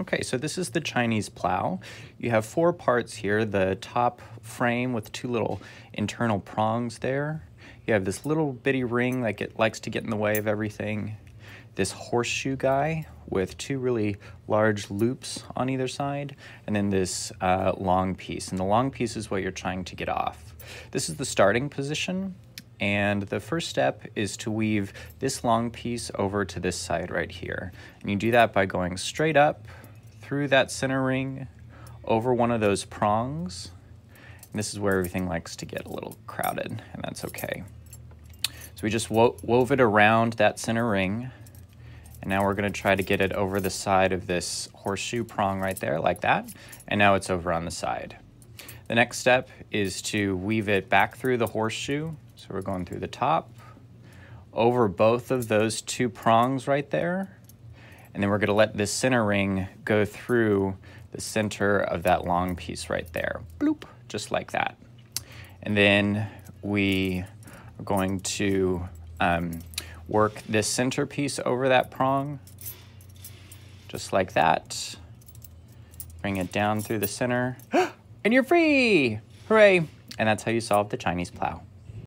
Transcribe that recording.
Okay, so this is the Chinese plow. You have four parts here, the top frame with two little internal prongs there. You have this little bitty ring that get, likes to get in the way of everything. This horseshoe guy with two really large loops on either side, and then this uh, long piece. And the long piece is what you're trying to get off. This is the starting position. And the first step is to weave this long piece over to this side right here. And you do that by going straight up through that center ring, over one of those prongs. And this is where everything likes to get a little crowded, and that's okay. So we just wo wove it around that center ring. And now we're gonna try to get it over the side of this horseshoe prong right there, like that. And now it's over on the side. The next step is to weave it back through the horseshoe. So we're going through the top, over both of those two prongs right there. And then we're gonna let this center ring go through the center of that long piece right there. Bloop, just like that. And then we are going to um, work this center piece over that prong, just like that. Bring it down through the center, and you're free! Hooray! And that's how you solve the Chinese plow.